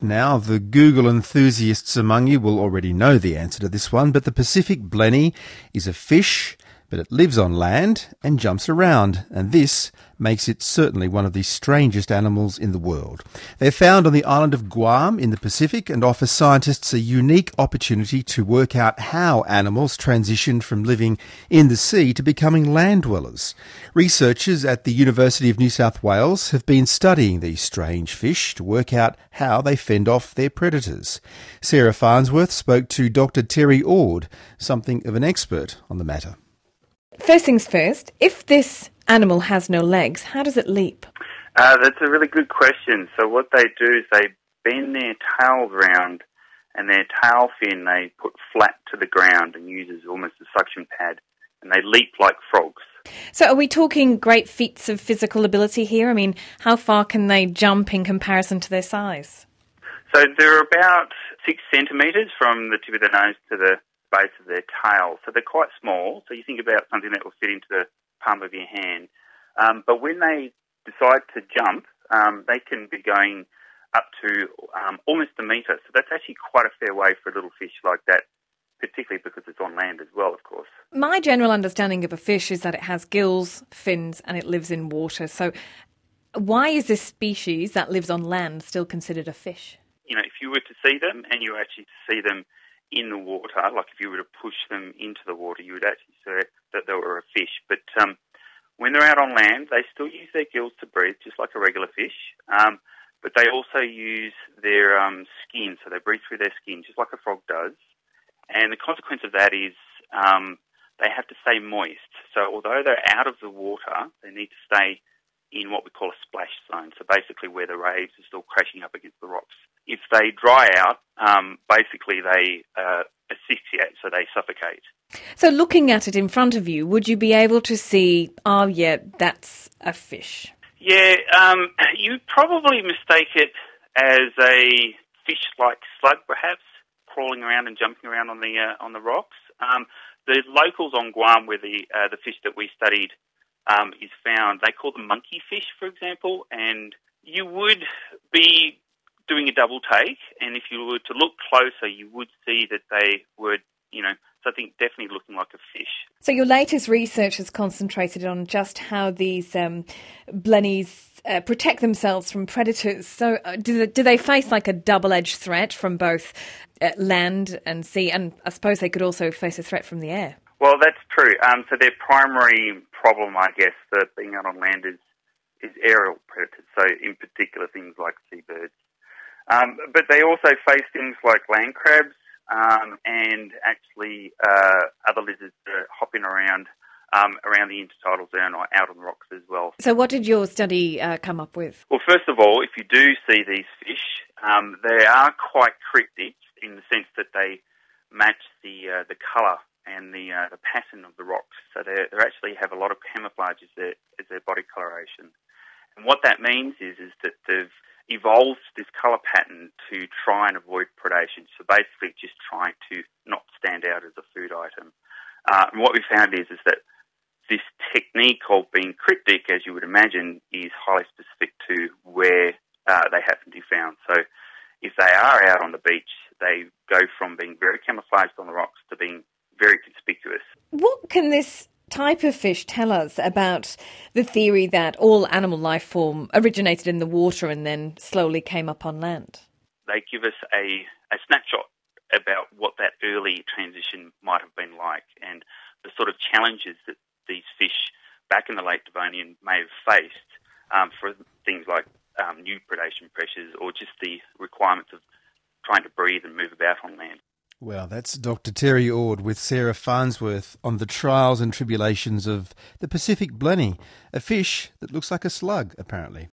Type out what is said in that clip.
Now, the Google enthusiasts among you will already know the answer to this one, but the Pacific blenny is a fish but it lives on land and jumps around, and this makes it certainly one of the strangest animals in the world. They're found on the island of Guam in the Pacific and offer scientists a unique opportunity to work out how animals transition from living in the sea to becoming land dwellers. Researchers at the University of New South Wales have been studying these strange fish to work out how they fend off their predators. Sarah Farnsworth spoke to Dr. Terry Ord, something of an expert on the matter. First things first, if this animal has no legs, how does it leap? Uh, that's a really good question. So what they do is they bend their tails round and their tail fin they put flat to the ground and use as almost a suction pad and they leap like frogs. So are we talking great feats of physical ability here? I mean, how far can they jump in comparison to their size? So they're about six centimetres from the tip of the nose to the base of their tail. So they're quite small. So you think about something that will fit into the palm of your hand. Um, but when they decide to jump, um, they can be going up to um, almost a metre. So that's actually quite a fair way for a little fish like that, particularly because it's on land as well, of course. My general understanding of a fish is that it has gills, fins, and it lives in water. So why is this species that lives on land still considered a fish? You know, if you were to see them and you actually see them in the water, like if you were to push them into the water, you would actually say that they were a fish. But um, when they're out on land, they still use their gills to breathe, just like a regular fish. Um, but they also use their um, skin, so they breathe through their skin, just like a frog does. And the consequence of that is um, they have to stay moist. So although they're out of the water, they need to stay in what we call a splash zone. So basically where the waves are still crashing up against the rocks. If they dry out, um, basically they uh, asphyxiate, so they suffocate. So looking at it in front of you, would you be able to see, oh yeah, that's a fish? Yeah, um, you probably mistake it as a fish-like slug, perhaps, crawling around and jumping around on the uh, on the rocks. Um, the locals on Guam, where the uh, the fish that we studied um, is found. They call them monkey fish, for example, and you would be doing a double take, and if you were to look closer, you would see that they were, you know, something definitely looking like a fish. So your latest research has concentrated on just how these um, blennies uh, protect themselves from predators. So uh, do, they, do they face like a double-edged threat from both uh, land and sea, and I suppose they could also face a threat from the air? Well, that's true. Um, so their primary problem, I guess, for being out on land is, is aerial predators. So in particular, things like seabirds. Um, but they also face things like land crabs um, and actually uh, other lizards that are hopping around um, around the intertidal zone or out on the rocks as well. So, what did your study uh, come up with? Well, first of all, if you do see these fish, um, they are quite cryptic in the sense that they match the uh, the colour and the uh, the pattern of the rocks. So they they actually have a lot of camouflage as their as their body coloration. And what that means is is that they've evolved this colour pattern to try and avoid predation. So basically, just trying to not stand out as a food item. Uh, and what we found is is that this technique of being cryptic, as you would imagine, is highly specific to where uh, they happen to be found. So if they are out on the beach, they go from being very camouflaged on the rocks to being very conspicuous. What can this type of fish tell us about the theory that all animal life form originated in the water and then slowly came up on land? They give us a, a snapshot about what that early transition might have been like and the sort of challenges that these fish back in the late Devonian may have faced um, for things like um, new predation pressures or just the requirements of trying to breathe and move about on land. Well, that's Dr. Terry Ord with Sarah Farnsworth on the trials and tribulations of the Pacific blenny, a fish that looks like a slug, apparently.